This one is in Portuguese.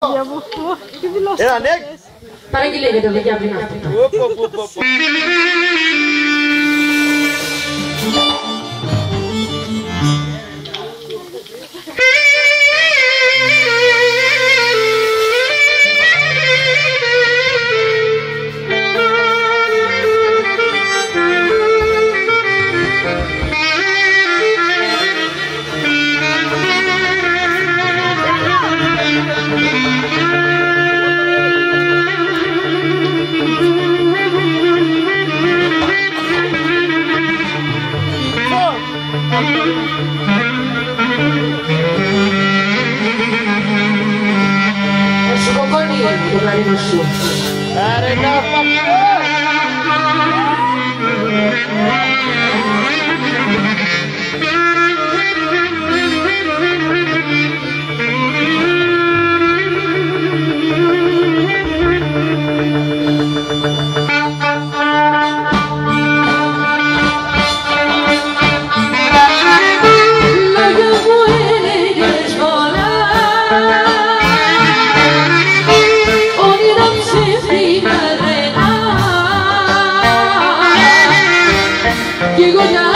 Que Era é essa? Parang gilid ito, bigyan mo na. Era na, papo. You go ya.